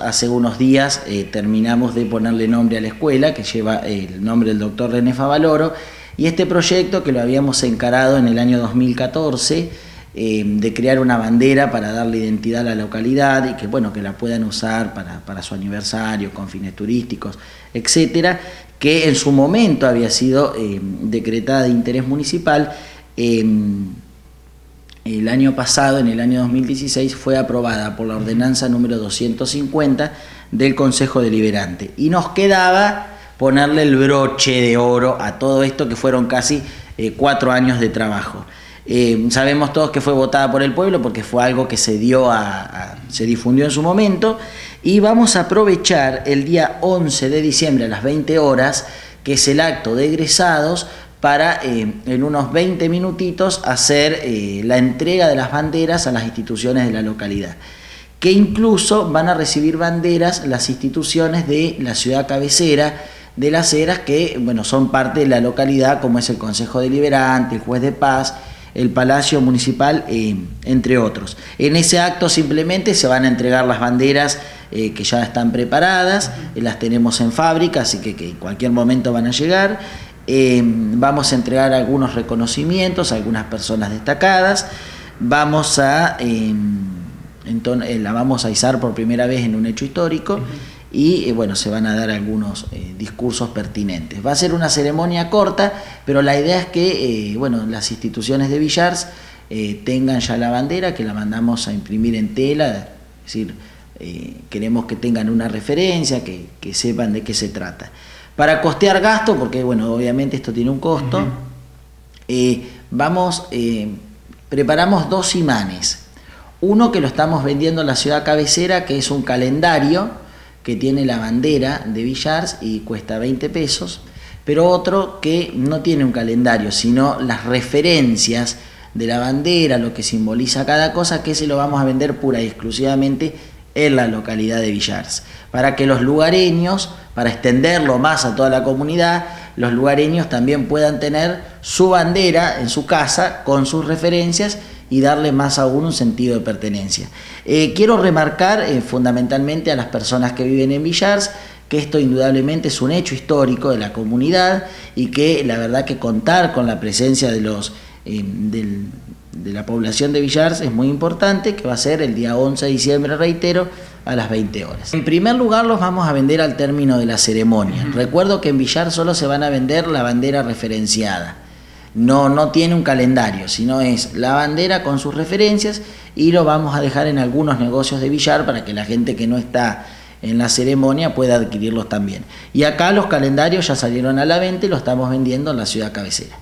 Hace unos días eh, terminamos de ponerle nombre a la escuela, que lleva el nombre del doctor René Favaloro, y este proyecto que lo habíamos encarado en el año 2014, eh, de crear una bandera para darle identidad a la localidad y que, bueno, que la puedan usar para, su aniversario, con fines turísticos, etcétera, que en su momento había sido eh, decretada de interés municipal el año pasado, en el año 2016, fue aprobada por la ordenanza número 250 del Consejo Deliberante. Y nos quedaba ponerle el broche de oro a todo esto que fueron casi eh, cuatro años de trabajo. Eh, sabemos todos que fue votada por el pueblo porque fue algo que se dio a, se difundió en su momento y vamos a aprovechar el día 11 de diciembre a las 20 horas que es el acto de egresados para eh, en unos 20 minutitos hacer eh, la entrega de las banderas a las instituciones de la localidad, que incluso van a recibir banderas las instituciones de la ciudad cabecera, de las eras que bueno, son parte de la localidad, como es el Consejo Deliberante, el Juez de Paz, el Palacio Municipal, eh, entre otros. En ese acto simplemente se van a entregar las banderas que ya están preparadas, las tenemos en fábrica, así que, que en cualquier momento van a llegar. Eh, vamos a entregar algunos reconocimientos a algunas personas destacadas. Vamos a, em, eh, la vamos a izar por primera vez en un hecho histórico. Y eh, bueno, se van a dar algunos discursos pertinentes. Va a ser una ceremonia corta, pero la idea es que bueno, las instituciones de Villars tengan ya la bandera, que la mandamos a imprimir en tela, es decir, queremos que tengan una referencia, que sepan de qué se trata. Para costear gasto, porque bueno, obviamente esto tiene un costo, eh, vamos, eh, preparamos dos imanes. Uno que lo estamos vendiendo en la ciudad cabecera, que es un calendario que tiene la bandera de Villars y cuesta 20 pesos, pero otro que no tiene un calendario, sino las referencias de la bandera, lo que simboliza cada cosa, que se lo vamos a vender pura y exclusivamente en la localidad de Villars, para que los lugareños, para extenderlo más a toda la comunidad, los lugareños también puedan tener su bandera en su casa con sus referencias y darle más aún un sentido de pertenencia. Eh, quiero remarcar eh, fundamentalmente a las personas que viven en Villars que esto indudablemente es un hecho histórico de la comunidad y que la verdad que contar con la presencia de los eh, de la población de Villars es muy importante, que va a ser el día 11 de diciembre, reitero, a las 20 horas. En primer lugar los vamos a vender al término de la ceremonia. Recuerdo que en Villar solo se van a vender la bandera referenciada. No, no tiene un calendario, sino es la bandera con sus referencias y lo vamos a dejar en algunos negocios de Villar para que la gente que no está en la ceremonia pueda adquirirlos también. Y acá los calendarios ya salieron a la venta y los estamos vendiendo en la ciudad cabecera.